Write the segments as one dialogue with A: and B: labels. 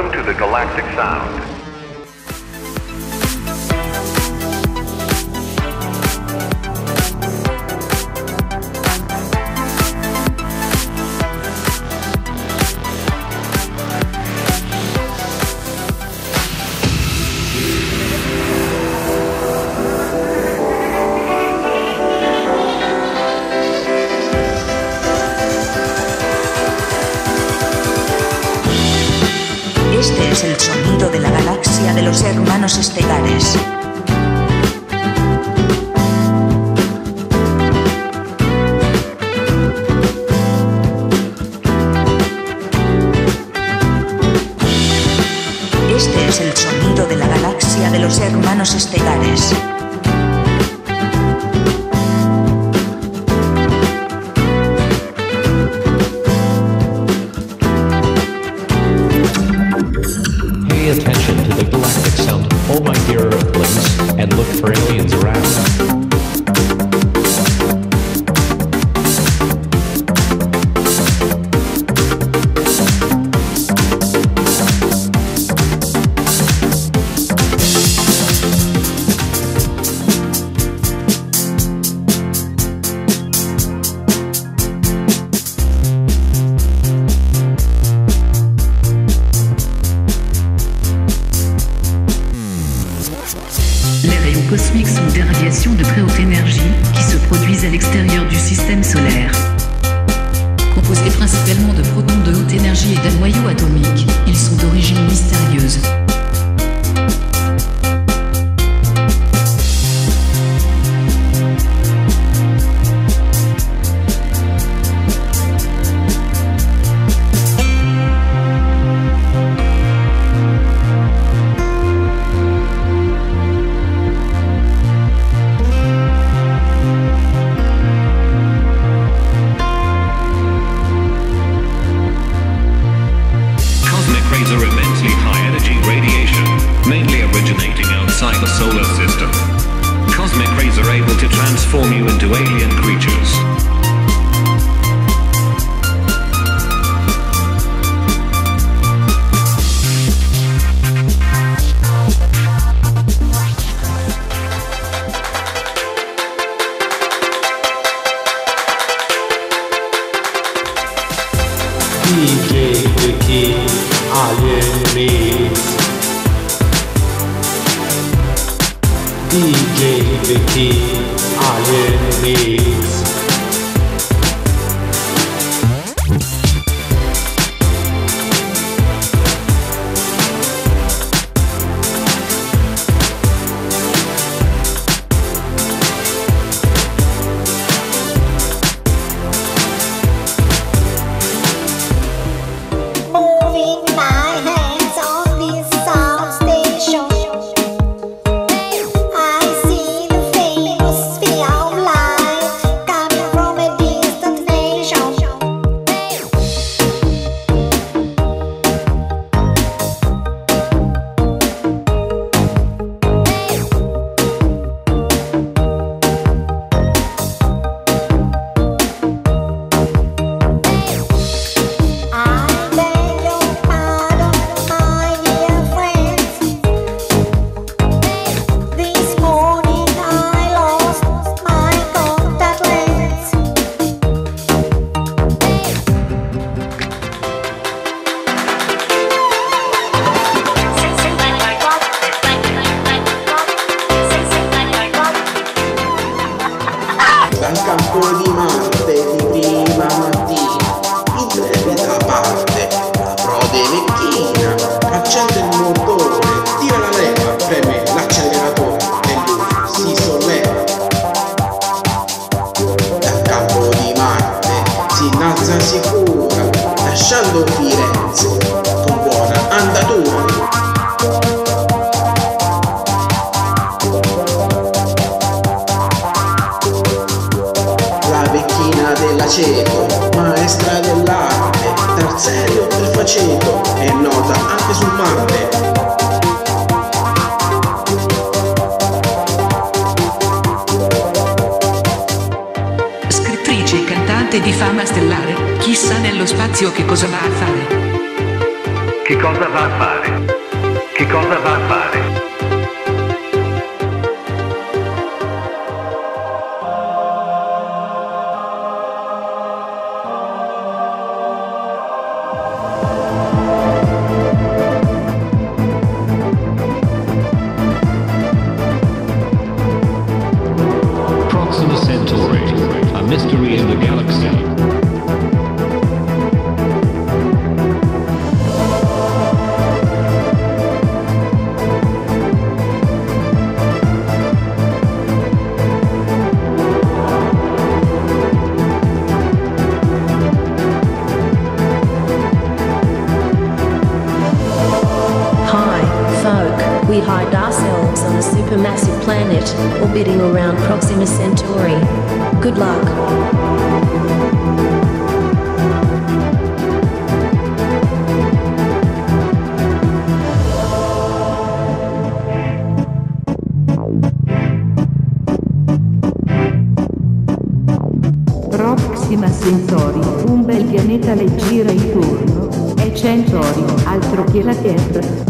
A: Welcome to the Galactic Sound.
B: Este es el sonido de la galaxia de los hermanos estelares. De
C: protons de haute énergie et d'un noyau atomique,
D: to transform you into alien creatures.
E: DJ Vicky Alien Vicky,
F: Ayen, Lee. Di Marte di prima mattina, intrepida parte, la prode vecchina, accende il motore, tira la leva, preme l'acceleratore e lui si solleva. Dal campo di Marte si innalza sicura, lasciando Firenze
C: Scrittrice e cantante di fama stellare, chissà nello spazio che cosa va a fare. Che cosa va a fare? Che cosa va a fare?
G: Hide ourselves on a supermassive planet orbiting around Proxima Centauri. Good luck.
H: Proxima Centauri, un bel pianeta le gira intorno, è Centauri, altro che la Terra.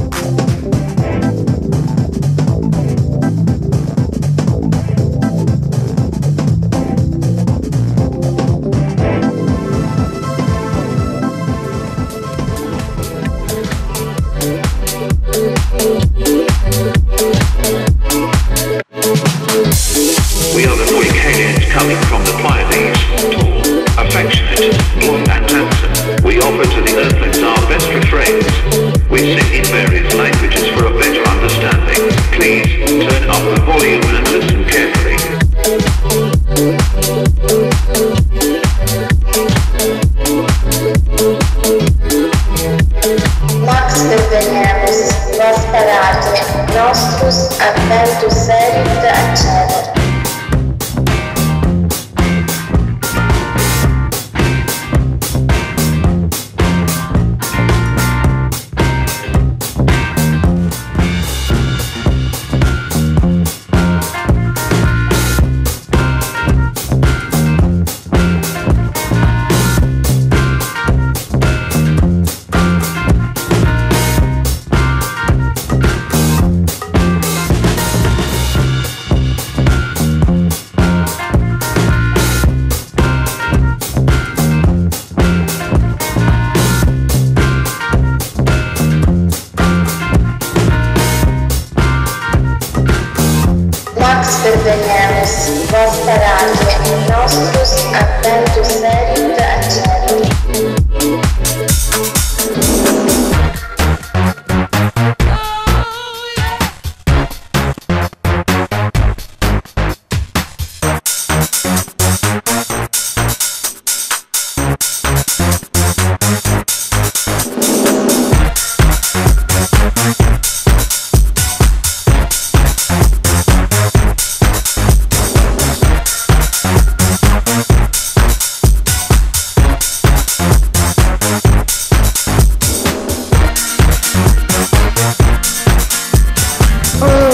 D: voting Vós parados, nossos atentos sérios. Oh.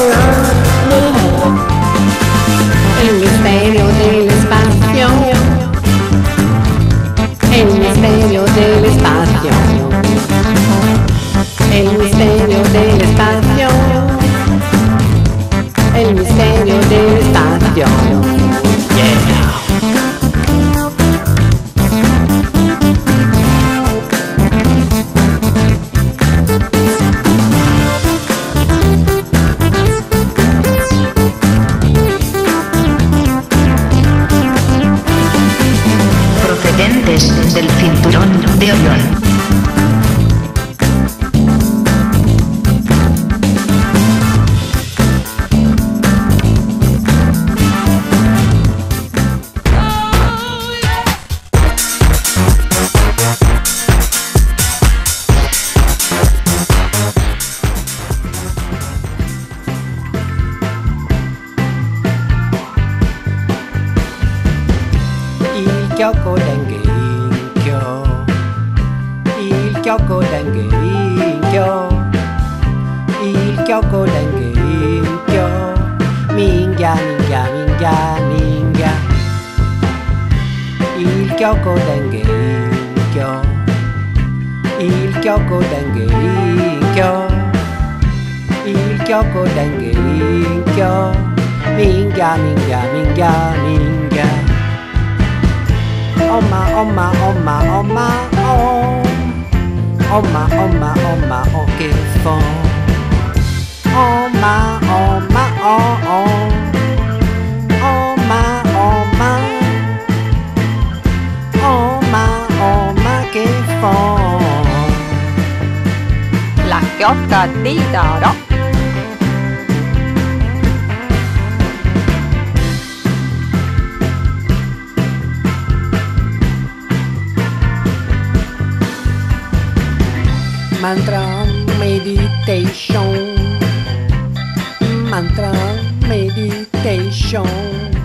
D: 겪고 댕겨
E: 인겨. 일 겪고 댕겨 인겨. 일 겪고 댕겨 인겨.
I: 민갸 민갸 민갸 민갸 일 겪고 댕겨 인겨. 일
J: 겪고 댕겨 인겨.
K: 일 겪고 댕겨 인겨. 민갸 민갸 민갸 민갸
E: 엄마 엄마 엄마 엄마 어 엄마 엄마 엄마 어깨폰 엄마 엄마 어어 엄마 엄마 엄마 엄마 깨폰
L: la kiosca di đó
E: mantra meditation. Mantra meditation